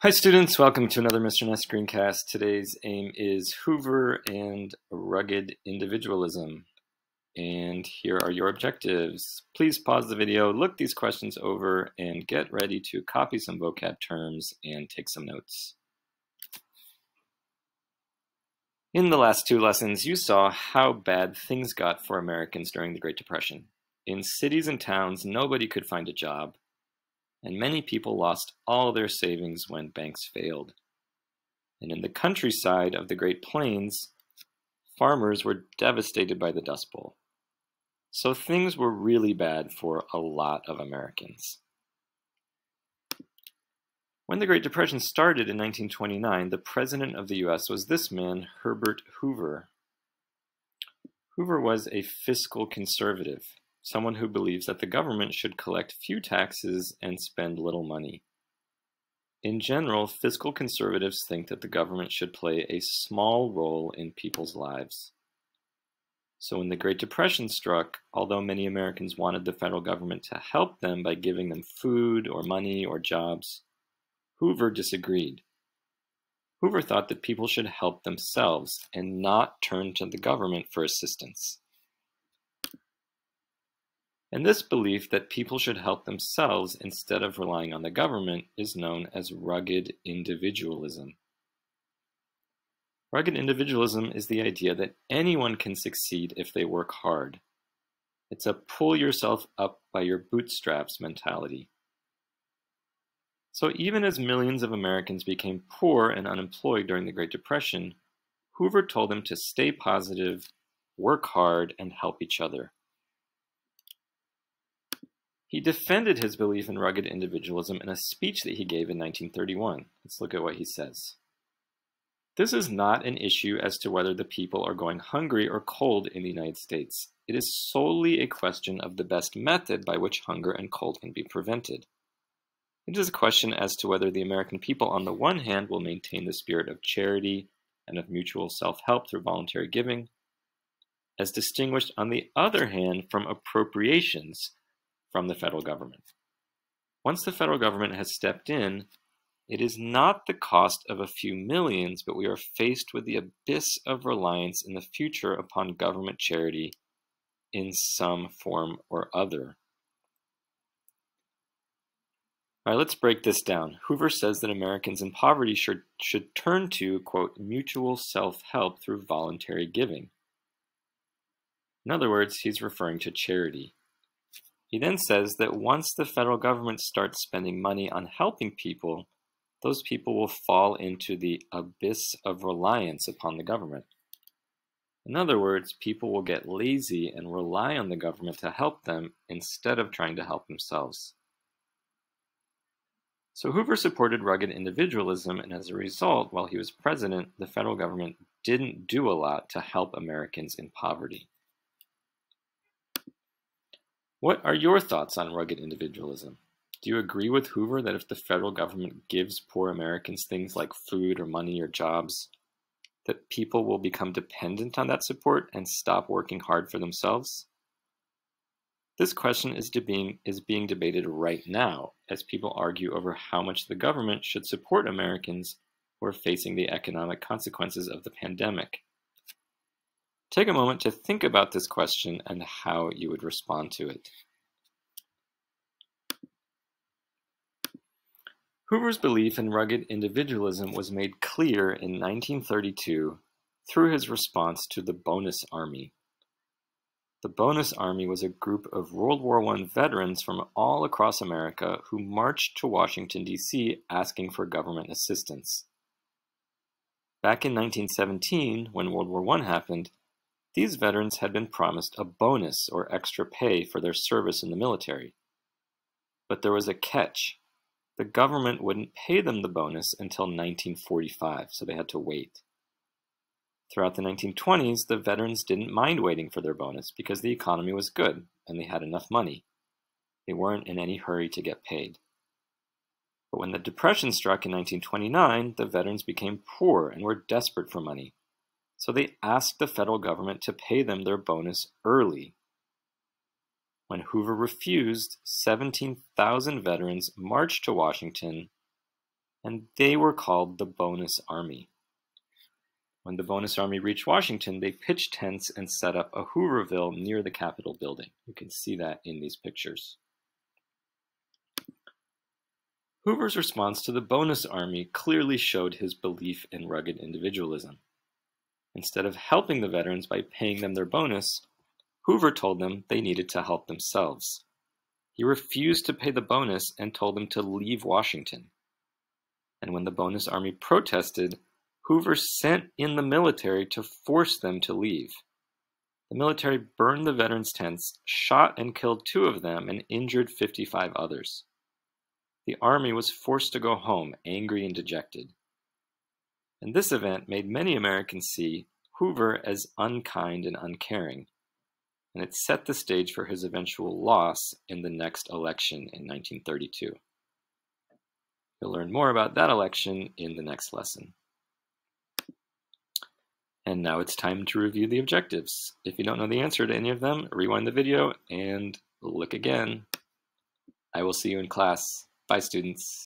Hi students, welcome to another Mr. Naess screencast. Today's aim is Hoover and rugged individualism. And here are your objectives. Please pause the video, look these questions over, and get ready to copy some vocab terms and take some notes. In the last two lessons, you saw how bad things got for Americans during the Great Depression. In cities and towns, nobody could find a job and many people lost all their savings when banks failed. And in the countryside of the Great Plains, farmers were devastated by the Dust Bowl. So things were really bad for a lot of Americans. When the Great Depression started in 1929, the president of the US was this man, Herbert Hoover. Hoover was a fiscal conservative someone who believes that the government should collect few taxes and spend little money. In general, fiscal conservatives think that the government should play a small role in people's lives. So when the Great Depression struck, although many Americans wanted the federal government to help them by giving them food or money or jobs, Hoover disagreed. Hoover thought that people should help themselves and not turn to the government for assistance. And this belief that people should help themselves instead of relying on the government is known as rugged individualism. Rugged individualism is the idea that anyone can succeed if they work hard. It's a pull yourself up by your bootstraps mentality. So even as millions of Americans became poor and unemployed during the Great Depression, Hoover told them to stay positive, work hard, and help each other. He defended his belief in rugged individualism in a speech that he gave in 1931. Let's look at what he says. This is not an issue as to whether the people are going hungry or cold in the United States. It is solely a question of the best method by which hunger and cold can be prevented. It is a question as to whether the American people, on the one hand, will maintain the spirit of charity and of mutual self help through voluntary giving, as distinguished, on the other hand, from appropriations from the federal government. Once the federal government has stepped in, it is not the cost of a few millions, but we are faced with the abyss of reliance in the future upon government charity in some form or other. All right, let's break this down. Hoover says that Americans in poverty should, should turn to, quote, mutual self help through voluntary giving. In other words, he's referring to charity. He then says that once the federal government starts spending money on helping people, those people will fall into the abyss of reliance upon the government. In other words, people will get lazy and rely on the government to help them instead of trying to help themselves. So Hoover supported rugged individualism, and as a result, while he was president, the federal government didn't do a lot to help Americans in poverty. What are your thoughts on rugged individualism? Do you agree with Hoover that if the federal government gives poor Americans things like food or money or jobs, that people will become dependent on that support and stop working hard for themselves? This question is, being, is being debated right now as people argue over how much the government should support Americans who are facing the economic consequences of the pandemic. Take a moment to think about this question and how you would respond to it. Hoover's belief in rugged individualism was made clear in 1932 through his response to the Bonus Army. The Bonus Army was a group of World War I veterans from all across America who marched to Washington, D.C. asking for government assistance. Back in 1917, when World War I happened, these veterans had been promised a bonus or extra pay for their service in the military. But there was a catch. The government wouldn't pay them the bonus until 1945, so they had to wait. Throughout the 1920s, the veterans didn't mind waiting for their bonus because the economy was good and they had enough money. They weren't in any hurry to get paid. But when the Depression struck in 1929, the veterans became poor and were desperate for money so they asked the federal government to pay them their bonus early. When Hoover refused, 17,000 veterans marched to Washington and they were called the Bonus Army. When the Bonus Army reached Washington, they pitched tents and set up a Hooverville near the Capitol building. You can see that in these pictures. Hoover's response to the Bonus Army clearly showed his belief in rugged individualism. Instead of helping the veterans by paying them their bonus, Hoover told them they needed to help themselves. He refused to pay the bonus and told them to leave Washington. And when the Bonus Army protested, Hoover sent in the military to force them to leave. The military burned the veterans' tents, shot and killed two of them, and injured 55 others. The army was forced to go home, angry and dejected. And this event made many Americans see Hoover as unkind and uncaring, and it set the stage for his eventual loss in the next election in 1932. You'll learn more about that election in the next lesson. And now it's time to review the objectives. If you don't know the answer to any of them, rewind the video and look again. I will see you in class. Bye, students.